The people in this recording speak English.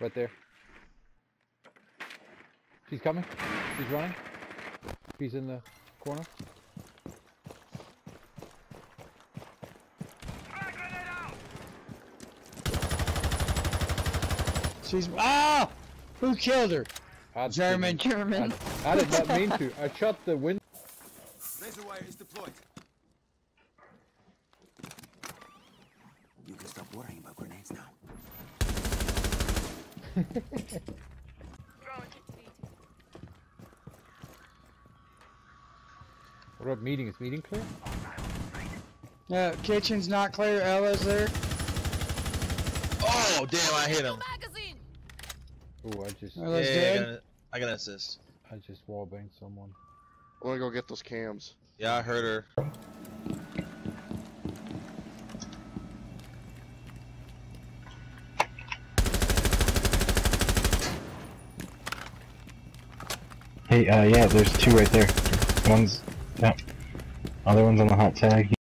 Right there. She's coming. She's running. She's in the corner. She's ah! Who killed her? I German. didn't- German. I, I did not mean to. I shot the window. Razor wire is deployed. What about meeting? Is meeting clear? Uh, kitchen's not clear. Ella's there. Oh damn! I hit him. Magazine. Oh, I just, Ella's yeah, yeah, I dead. got, a- I got an assist. I just wallbanged someone. I wanna go get those cams. Yeah, I heard her. Hey, uh, yeah, there's two right there. One's, yeah. Other one's on the hot tag.